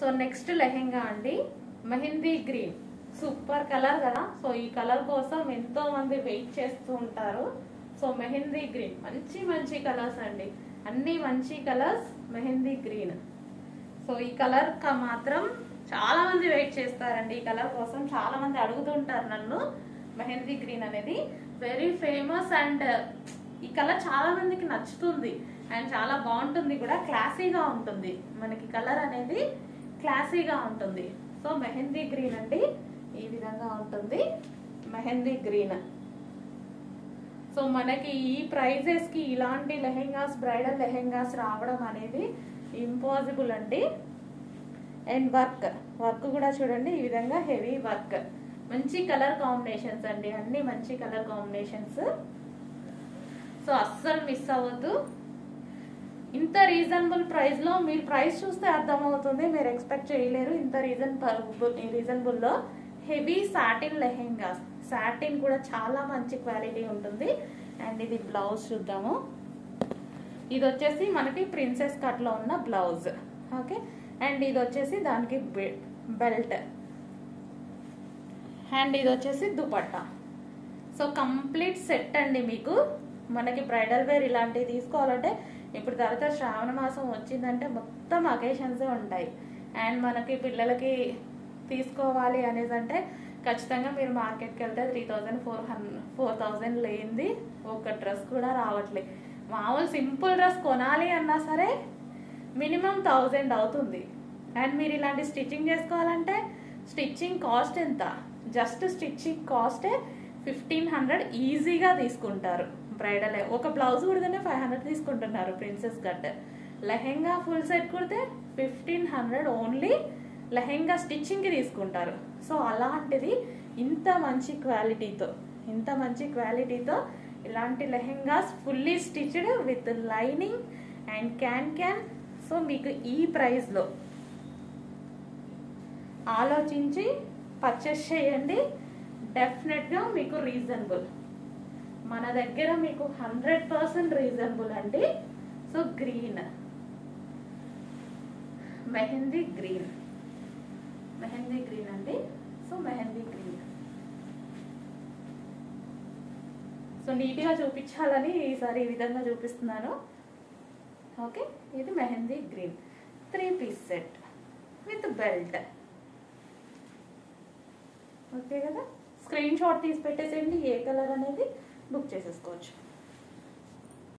So next lehenga అండి. Mehndi green. Super colour కదా. So ఈ కలర్ కోసం ఎంతో మంది వెయిట్ చేస్తూ ఉంటారు. So mehndi green. మంచి మంచి కలర్స్ అండి. అన్ని మంచి కలర్స్ మెహందీ గ్రీన్. సో ఈ కలర్ మాత్రం చాలా మంది వెయిట్ చేస్తారండి. ఈ కలర్ కోసం చాలా మంది అడుగుతుంటారు నన్ను. మెహందీ గ్రీన్ అనేది వెరీ ఫేమస్ అండ్ ఈ కలర్ చాలా మందికి నచ్చుతుంది. అండ్ చాలా బాగుంటుంది కూడా. క్లాసీగా ఉంటుంది. మనకి కలర్ అనేది క్లాసీగా ఉంటుంది. సో మెహందీ గ్రీన్ అండి. ఈ విధంగా ఉంటుంది. మెహందీ గ్రీన్. సో మనకి ఈ ప్రైజెస్కి ఇలాంటి లెహెంగాస్ బ్రైడల్ లెహెంగాస్ రావడం అనేది ఇంపాసిబుల్ అండి. And work. వర్క్ కూడా చూడండి ఈ విధంగా హెవీ వర్క్. మంచి కలర్ కాంబినేషన్స్ అండి. అన్ని మంచి కలర్ కాంబినేషన్స్. సో అస్సలు మిస్ అవ్వద్దు. ఇంత రీజనబుల్ ప్రైస్లో మీరు ప్రైస్ చూస్తే అర్థమవుతుంది మీరు ఎక్స్పెక్ట్ చేయలేరు. ఇంత రీజన్ రీజనబుల్లో హెవీ సాటిన్ లెహెంగాస్ సాటిన్ కూడా చాలా మంచి క్వాలిటీ ఉంటుంది. అండ్ ఇది బ్లౌజ్ చూద్దాము. ఇది వచ్చేసి మనకి ప్రిన్సెస్ కట్లో ఉన్న బ్లౌజ్ ఓకే అండ్ ఇది వచ్చేసి దానికి బెల్ట్ అండ్ ఇది వచ్చేసి దుపట్టా. సో కంప్లీట్ సెట్ అండి మీకు. మనకి బ్రైడల్ వేర్ ఇలాంటివి తీసుకోవాలంటే ఇప్పుడు తర్వాత శ్రావణ మాసం వచ్చిందంటే మొత్తం అకేషన్సే ఉంటాయి. అండ్ మనకి పిల్లలకి తీసుకోవాలి అనేసి అంటే ఖచ్చితంగా మీరు మార్కెట్కి వెళ్తే three thousand four hundred four thousand లేనిది ఒక డ్రెస్ కూడా రావట్లేదు మామూలు సింపుల్ డ్రెస్ కొనాలి అన్నా సరే మినిమం థౌజండ్ అవుతుంది. అండ్ మీరు ఇలాంటి స్టిచ్చింగ్ చేసుకోవాలంటే స్టిచ్చింగ్ కాస్ట్ ఎంత? జస్ట్ స్టిచ్చింగ్ కాస్టే ఫిఫ్టీన్ హండ్రెడ్ ఈజీగా తీసుకుంటారు. బ్రైడల్ ఒక బ్లౌజ్ కుడితేనే ఫైవ్ హండ్రెడ్ తీసుకుంటున్నారు princess cut lehenga full set కుడితే ఫిఫ్టీన్ హండ్రెడ్ ఓన్లీ లెహెంగా స్టిచ్చింగ్కి తీసుకుంటారు. సో అలాంటిది ఇంత మంచి క్వాలిటీతో ఇంత మంచి క్వాలిటీతో ఇలాంటి lehengas fully stitched with lining and can can so మీకు ఈ ప్రైస్లో ఆలోచించి పర్చేస్ చేయండి. డెఫినెట్గా మీకు రీజనబుల్ నా దగ్గర మీకు హండ్రెడ్ పర్సెంట్ రీజనబుల్ అండి. So green mehndi green mehndi green అండి. సో మెహందీ గ్రీన్ సో నీట్గా చూపించాలని ఈసారి ఈ విధంగా చూపిస్తున్నాను. ఓకే ఇది mehndi green three piece set with belt okay కదా? స్క్రీన్ షాట్ తీసి పెట్టేసేయండి. ఏ కలర్ అనేది? బుక్ చేసేసుకోవచ్చు